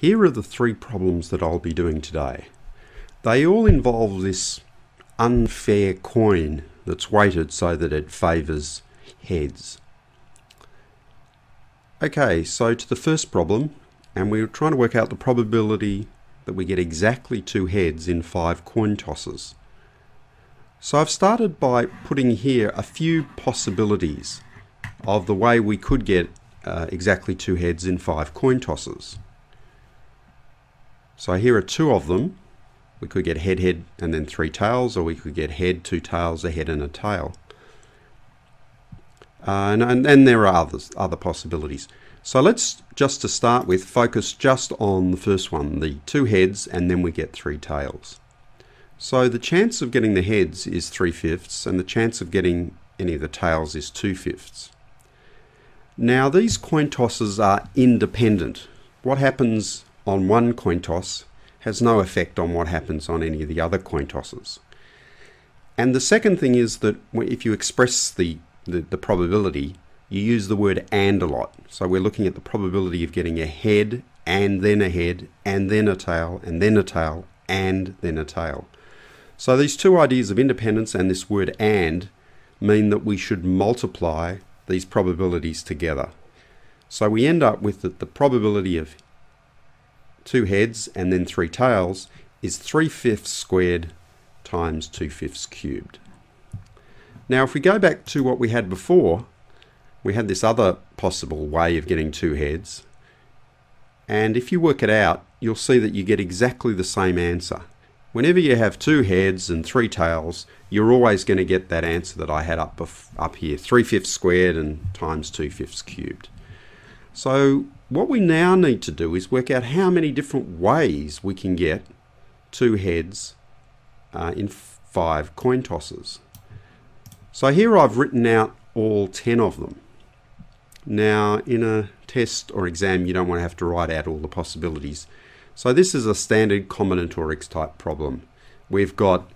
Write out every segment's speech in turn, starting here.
Here are the three problems that I'll be doing today. They all involve this unfair coin that's weighted so that it favours heads. Okay, so to the first problem, and we're trying to work out the probability that we get exactly two heads in five coin tosses. So I've started by putting here a few possibilities of the way we could get uh, exactly two heads in five coin tosses. So here are two of them. We could get head, head, and then three tails, or we could get head, two tails, a head, and a tail. Uh, and, and then there are others, other possibilities. So let's just to start with focus just on the first one, the two heads, and then we get three tails. So the chance of getting the heads is 3 fifths, and the chance of getting any of the tails is 2 fifths. Now these coin tosses are independent. What happens on one coin toss has no effect on what happens on any of the other coin tosses. And the second thing is that if you express the, the, the, probability, you use the word and a lot. So we're looking at the probability of getting a head and then a head and then a tail and then a tail and then a tail. So these two ideas of independence and this word and mean that we should multiply these probabilities together. So we end up with that the probability of two heads and then three tails is 3 fifths squared times 2 fifths cubed. Now if we go back to what we had before, we had this other possible way of getting two heads. And if you work it out, you'll see that you get exactly the same answer. Whenever you have two heads and three tails, you're always going to get that answer that I had up, up here, 3 fifths squared and times 2 fifths cubed. So what we now need to do is work out how many different ways we can get two heads uh, in five coin tosses. So here I've written out all 10 of them. Now in a test or exam you don't want to have to write out all the possibilities. So this is a standard combinatorics type problem. We've got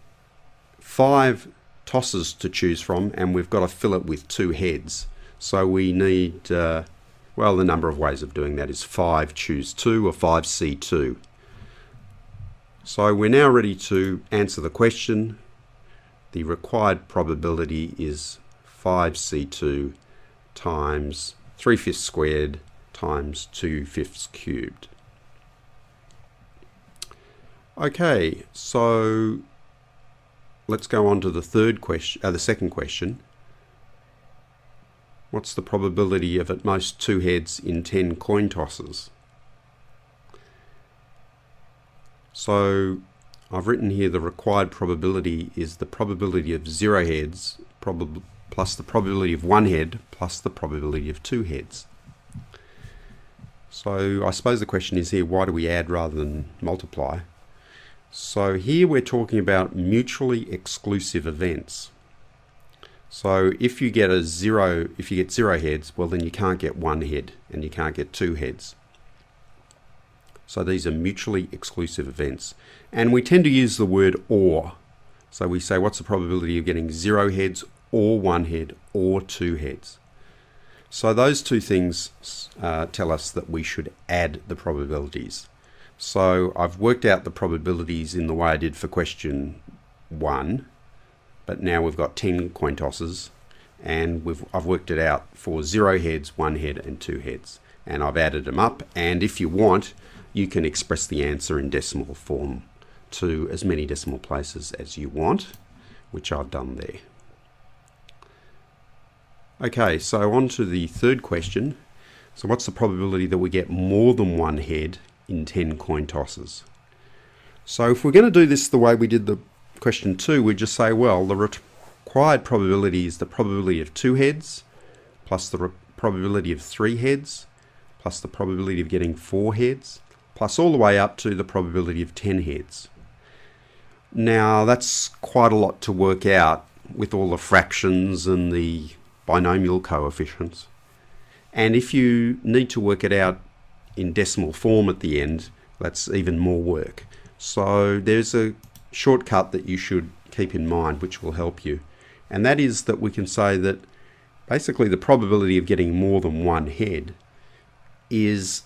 five tosses to choose from and we've got to fill it with two heads. So we need uh, well, the number of ways of doing that is 5 choose 2 or 5C2. So we're now ready to answer the question. The required probability is 5C2 times 3 fifths squared times 2 fifths cubed. Okay, so let's go on to the third question, uh, the second question. What's the probability of at most two heads in 10 coin tosses? So I've written here the required probability is the probability of zero heads plus the probability of one head plus the probability of two heads. So I suppose the question is here, why do we add rather than multiply? So here we're talking about mutually exclusive events. So if you get a zero, if you get zero heads, well then you can't get one head and you can't get two heads. So these are mutually exclusive events. And we tend to use the word or. So we say what's the probability of getting zero heads or one head or two heads. So those two things uh, tell us that we should add the probabilities. So I've worked out the probabilities in the way I did for question one but now we've got 10 coin tosses and we've, I've worked it out for zero heads, one head and two heads. And I've added them up and if you want, you can express the answer in decimal form to as many decimal places as you want, which I've done there. Okay, so on to the third question. So what's the probability that we get more than one head in 10 coin tosses? So if we're going to do this the way we did the question two, we just say, well, the required probability is the probability of two heads plus the probability of three heads plus the probability of getting four heads plus all the way up to the probability of 10 heads. Now that's quite a lot to work out with all the fractions and the binomial coefficients. And if you need to work it out in decimal form at the end, that's even more work. So there's a shortcut that you should keep in mind, which will help you. And that is that we can say that basically the probability of getting more than one head is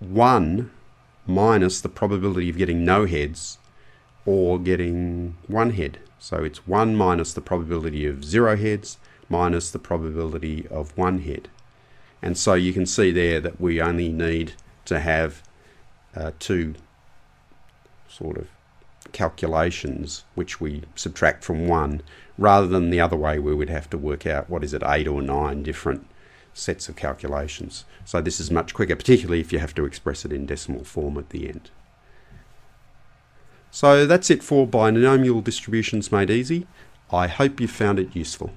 1 minus the probability of getting no heads or getting one head. So it's 1 minus the probability of zero heads minus the probability of one head. And so you can see there that we only need to have uh, two sort of calculations which we subtract from one rather than the other way where we'd have to work out what is it eight or nine different sets of calculations. So this is much quicker particularly if you have to express it in decimal form at the end. So that's it for binomial distributions made easy. I hope you found it useful